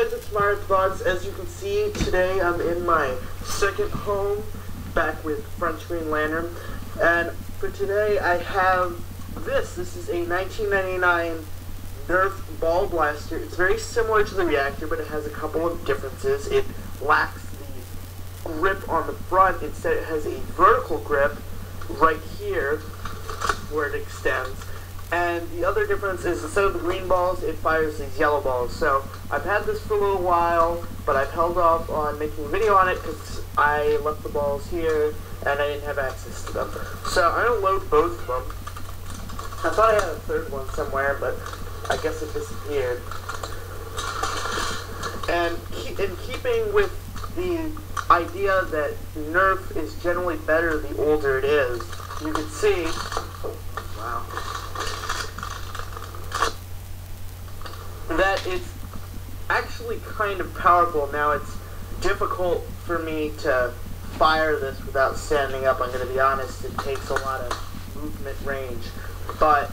it's Myers Bugs. As you can see, today I'm in my second home, back with French Green Lantern. And for today I have this. This is a 1999 Nerf Ball Blaster. It's very similar to the Reactor, but it has a couple of differences. It lacks the grip on the front. Instead, it has a vertical grip right here, where it extends. And the other difference is instead of the green balls, it fires these yellow balls. So I've had this for a little while, but I've held off on making a video on it because I left the balls here and I didn't have access to them. So I'm going to load both of them. I thought I had a third one somewhere, but I guess it disappeared. And keep, in keeping with the idea that Nerf is generally better the older it is, you can see, wow, that it's actually kind of powerful. Now it's difficult for me to fire this without standing up. I'm going to be honest, it takes a lot of movement range, but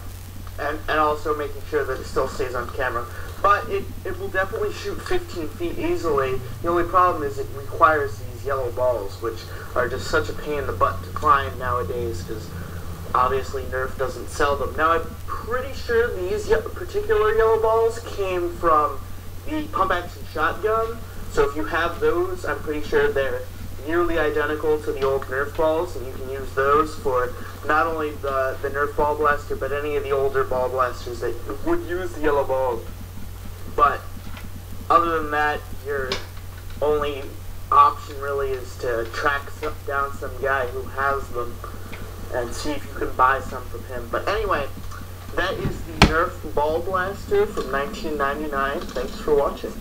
and, and also making sure that it still stays on camera. But it, it will definitely shoot 15 feet easily. The only problem is it requires these yellow balls, which are just such a pain in the butt to climb nowadays, because obviously Nerf doesn't sell them. Now I'm pretty sure these particular yellow balls came from the pump action shotgun. So if you have those, I'm pretty sure they're nearly identical to the old Nerf balls, and you can use those for not only the, the Nerf ball blaster, but any of the older ball blasters that would use the yellow balls. But other than that, your only option really is to track down some guy who has them and see if you can buy some from him. But anyway, that is the Nerf Ball Blaster from 1999. Thanks for watching.